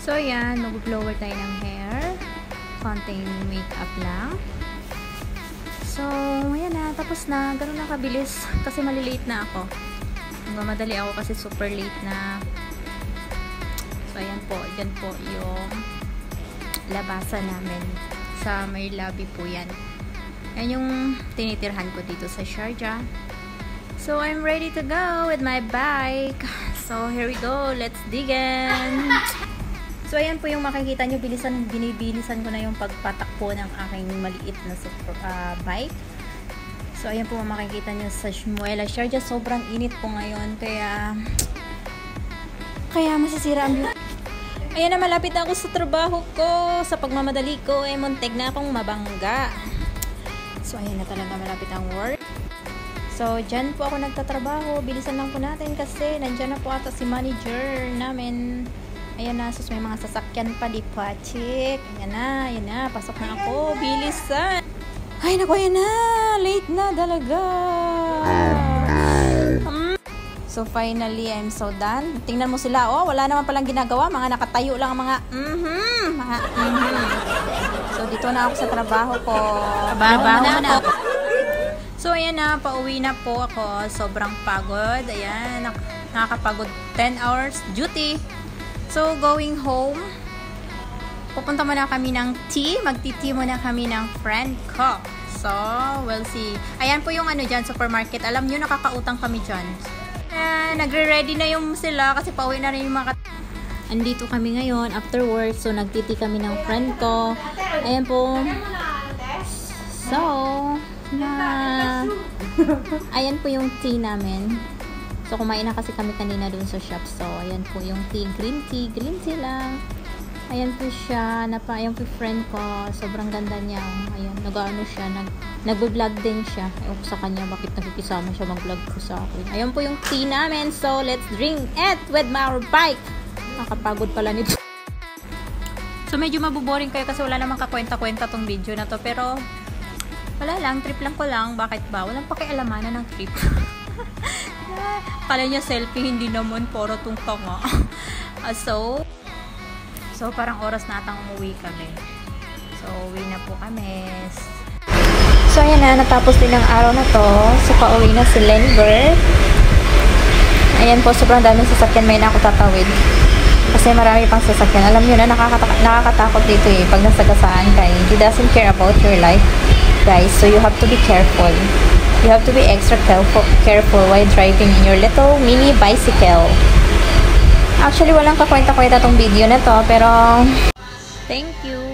So, yan. Mag-blower tayo ng hair. Konting makeup lang. So, ayan na. Tapos na. Ganun na kabilis. Kasi malilate na ako. Magmamadali ako kasi super late na. So, ayan po. Diyan po yung labasan namin. Sa may lobby po yan. Yan yung tinitirhan ko dito sa Sharjah. So, I'm ready to go with my bike. So, here we go. Let's dig in. So, ayan po yung makikita nyo. Bilisan, binibilisan ko na yung pagpatakbo ng aking maliit na uh, bike. So, ayan po makikita nyo sa Shmuela Sharjah. Sobrang init po ngayon. Kaya, kaya masisira ang Ayan na, malapit na ako sa trabaho ko. Sa pagmamadali ko, eh, muntig na akong mabangga. So, ayan na talaga malapit ang work. So, dyan po ako nagtatrabaho. Bilisan lang po natin kasi nandyan na po ata si manager namin. Ayan na, sus, may mga sasakyan pa, di pa, chick. Ayan na, ayan na, pasok na ako, bilisan. Ay, naku, ayan na, late na talaga. Um, so, finally, I'm so done. Tingnan mo sila, oh, wala naman palang ginagawa. Mga nakatayo lang ang mga, mm-hmm, mga, mm-hmm. So, dito na ako sa trabaho ko. Trabaho na, na ako. So, ayan na, pauwi na po ako. Sobrang pagod. Ayan, nak nakakapagod 10 hours duty. So, going home, pupunta muna kami ng tea. Magti-tea muna kami ng friend ko. So, we'll see. Ayan po yung ano dyan, supermarket. Alam nyo, nakakautang kami dyan. Ayan, nagre-ready na yung sila kasi pauwi na rin yung mga Andito kami ngayon after work. So, nagtiti kami ng friend ko. Ayan po. So, na ayan po yung tea namin. So, kumain na kasi kami kanina dun sa shop. So, ayan po yung tea. Green tea. Green tea lang. Ayan po siya. Napa, ayan po friend ko. Sobrang ganda niya. Ayan, nag-ano siya. Nag, nag-vlog din siya. Ko sa kanya bakit nakikisama siya mag-vlog ko sa akin. Ayan po yung tea namin. So, let's drink it with my bike. Nakapagod pala nito. So, medyo mabuboring kayo kasi wala namang kakwenta-kwenta tong video na to. Pero, wala lang. Trip lang ko lang. Bakit ba? Walang pakialamanan ng trip. Kala niya selfie, hindi naman poro tong tanga. uh, so, so parang oras na atang umuwi kami. So, uwi na po kami. So, ayan na. Natapos din ang araw na to. So, pauwi na si Lenber. Ayan po, sobrang daming sasakyan. May na ako tatawid. Kasi marami pang sasakyan. Alam nyo na, nakakata nakakatakot dito eh. Pag nasagasaan ka eh. He doesn't care about your life, guys. So, you have to be careful. You have to be extra careful, careful while driving in your little mini bicycle. Actually, walang kakwenta-kwenta tong video na to, pero thank you.